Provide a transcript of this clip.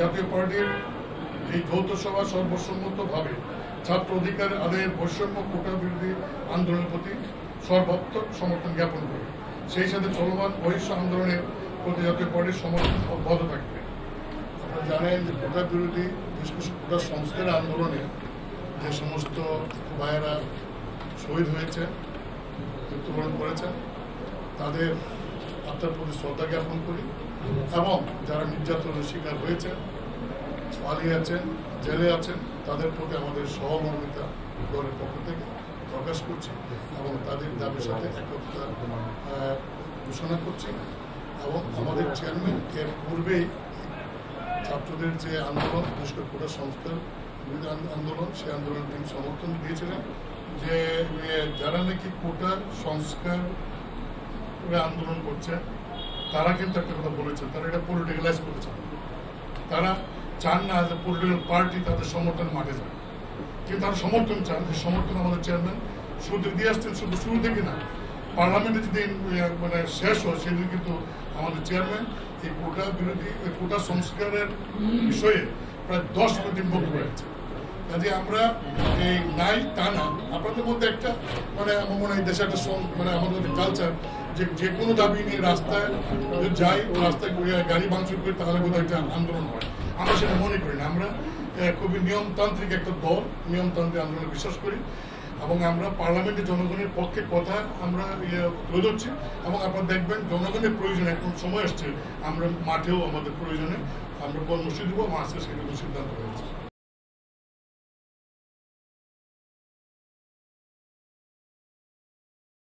জাতীয় পার্টির এই যৌথ সভা সর্বসম্মতভাবে ছাত্র অধিকার আদায়ের বৈষম্য কোটা বিরোধী আন্দোলনের প্রতি সর্বাত্মক সমর্থন জ্ঞাপন করে। সেই সাথে চলমান বহিষ্য আন্দোলনের প্রতি জাতীয় পার্টির সমর্থন অব্যাহত থাকবে। আপনারা জানেন যে কোটা বিরোধী বিশেষ কোটা সংস্কার আন্দোলনে যে সমস্ত ভাইয়েরা শহীদ হয়েছে, মৃত্যুবরণ করেছেন তাদের আত্মার প্রতি শ্রদ্ধা জ্ঞাপন করি এবং যারা নির্যাতনের শিকার হয়েছেন, পালিয়ে আছেন, জেলে আছেন, তাদের প্রতি আমাদের সহমর্মিতা দলের পক্ষ থেকে প্রকাশ করছি এবং তাদের দাবির সাথে একতা ঘোষণা করছি এবং আমাদের চেয়ারম্যান এর পূর্বেই ছাত্রদের যে আন্দোলন বিশেষ কোটা বিরোধী আন্দোলন, সেই আন্দোলন তিনি সমর্থন দিয়েছিলেন যে যারা নাকি কোটা সংস্কার করে আন্দোলন করছে তারা কিন্তু একটা কথা বলেছে তারা এটা পলিটিক্যালাইজ চান তারা চান না যে পলিটিক্যাল পার্টি তাদের সমর্থন মাঠে যায় কিন্তু তারা সমর্থন চান যে সমর্থন আমাদের চেয়ারম্যান শুরু থেকে দিয়ে আসছেন শুধু শুরু থেকে না পার্লামেন্টে ইয়ে, মানে শেষ হয় সেদিন কিন্তু আমাদের চেয়ারম্যান এই কোটা বিরোধী কোটা সংস্কারের বিষয়ে প্রায় দশ মিনিট বক্তব্য রয়েছে কাজে আমরা এই নাই, তা না। আপনাদের মধ্যে একটা মানে আমার মনে হয় দেশে একটা মানে আমাদের কালচার যে যে কোনো দাবি নিয়ে রাস্তায় যাই ও রাস্তায় গাড়ি ভাঙচুর করি, তাহলে বোধহয় একটা আন্দোলন হয়। আমরা সেটা মনে করি না। আমরা খুবই নিয়মতান্ত্রিক একটা দল, নিয়মতান্ত্রিক আন্দোলনে বিশ্বাস করি। এবং আমরা পার্লামেন্টে জনগণের পক্ষে কথা আমরা তুলে ধরছি। এবং আপনারা দেখবেন জনগণের প্রয়োজনে, এখন সময় আসছে। আমরা মাঠেও আমাদের প্রয়োজনে আমরা কর্মসূচি দেবো। আজকে সেগুলো সিদ্ধান্ত হয়েছে